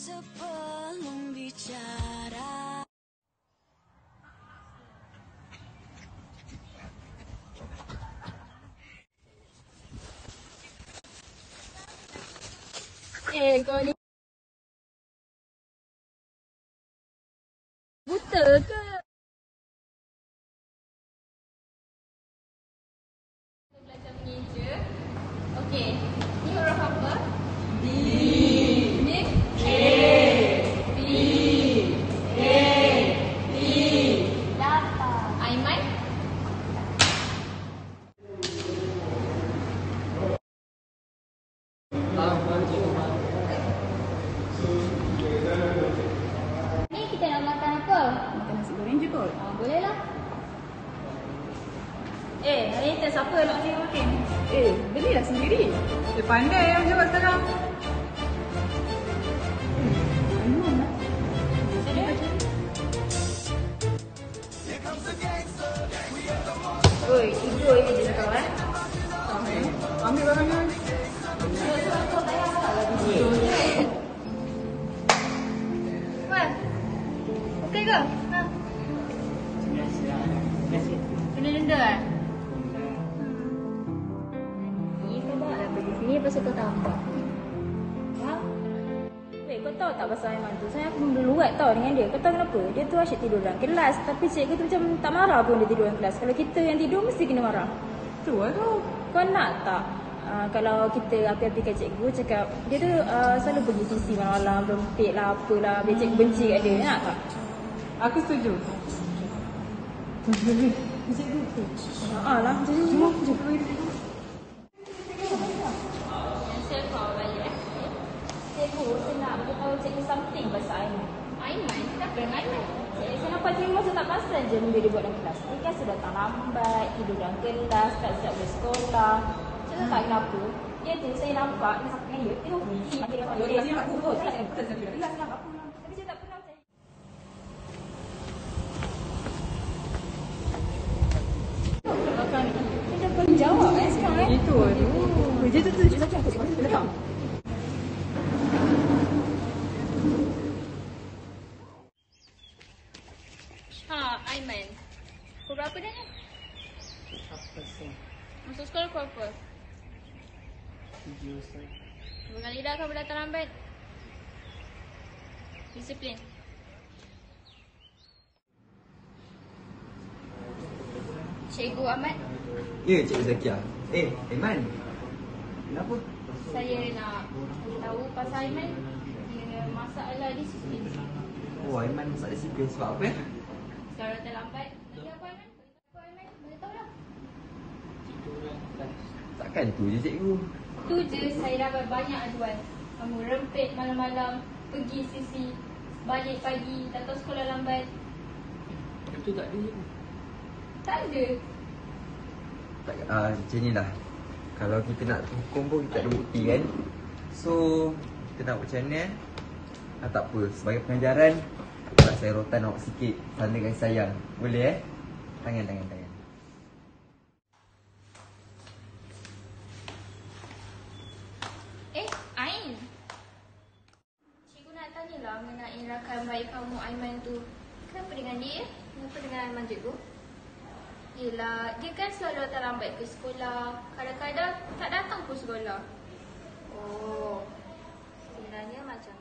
sebelum bicara. Eh, kau ni Buta ke? Belajar mengeja. Okay, Eh, hari ni test apa nak kita makan? Eh, belilah sendiri. Dia pandai yang jawab sekarang. Oi, tidur je dia cakap eh. Ambil barangnya. Wan. Okey ke? Ha. Kena denda eh? Pasal kau tambah. Ha? Weh, kau tahu tak pasal Aiman tu? Saya aku berluat tau dengan dia. Kau tahu kenapa? Dia tu asyik tidur dalam kelas. Tapi cikgu tu macam tak marah pun dia tidur dalam kelas. Kalau kita yang tidur mesti kena marah. Tu lah tu. Kau nak tak uh, kalau kita api-apikan cikgu cakap dia tu uh, selalu pergi sisi malam-malam berempit lah apalah biar cikgu benci kat dia nak tak? Aku setuju. Cikgu tu. Ha lah. Cuma cikgu Cancel kau balik eh. Cikgu saya cikgu something pasal Aiman. Aiman? Kenapa Aiman? Cikgu saya nampak cikgu masa tak pasal je benda dia buat dalam kelas. Dia kan sudah datang lambat, tidur dalam kelas, tak siap bersekolah. Saya tak tahu kenapa. Dia tu saya nampak, dia sampai dengan dia. Dia nampak dia. Dia nampak saya Kelas nampak tak ni. Dia dah boleh jawab eh sekarang eh. Itu aduh. Dia tu tunjuk saja aku sekarang. Dia datang. Ha, Aiman. Kau berapa dah ni? Apa sih? Masuk sekolah kau apa? Tujuh sih. Dua kali dah kau datang lambat. Disiplin. Cikgu Ahmad, Ya, Cikgu Zakia. Eh, Aiman. Kenapa? saya nak tahu pasal Aiman dia masalah disiplin. Oh, Aiman masak disiplin sebab apa eh? Sekarang datang lambat. Lagi apa Aiman? Apa Aiman? Boleh tahu lah. Takkan tu je cikgu. Tu je saya dapat banyak aduan. Kamu rempit malam-malam, pergi sisi, balik pagi, datang sekolah lambat. Itu tak ada cikgu. Tak ada. Tak, uh, macam ni lah. Kalau kita nak hukum pun kita tak ada bukti kan. So, kita nak buat macam eh? Ah, tak apa, sebagai pengajaran, nak saya rotan awak sikit. Tanda kasih sayang. Boleh eh? Tangan, tangan, tangan. Dia? Kan selalu datang lambat ke sekolah. Kadang-kadang tak datang pun sekolah. Oh, sebenarnya macam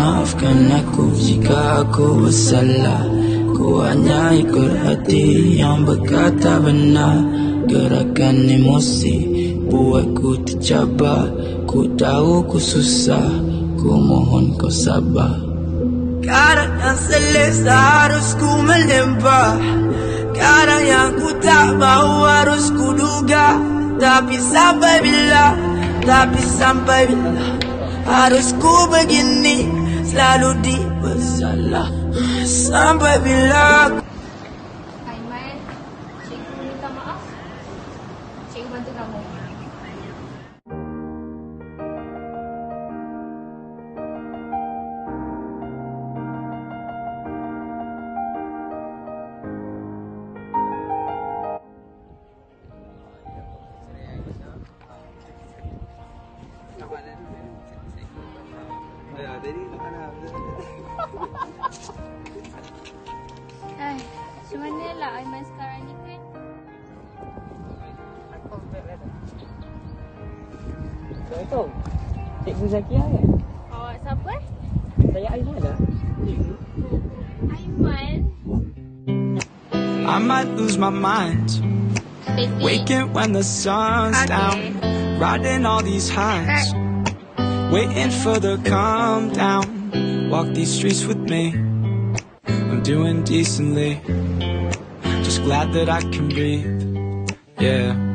Maafkan aku jika aku bersalah. Ku hanya ikut hati yang berkata benar. Gerakan emosi buatku tercabar. Ku tahu ku susah, ku mohon kau sabar. Kadang yang selesa harus ku melempar. Kadang yang ku tak mau harus ku duga. Tapi sampai bila, tapi sampai bila Harus ku begini Selalu dibersalah Sampai bila aku Aiman, cikgu minta maaf. Cikgu bantu kamu. Hai, macam mana lah Aiman sekarang ni kan? Tak tahu. Cikgu Zakia eh. oh, kan? Awak siapa? Saya Aiman lah. Aiman. I might lose my mind. Waking when the sun's down. Riding all these highs. Waiting for the calm down. Walk these streets with me. I'm doing decently. Just glad that I can breathe. Yeah.